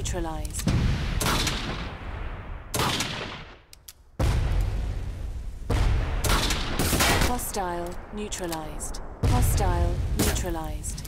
neutralized. Hostile neutralized. Hostile neutralized.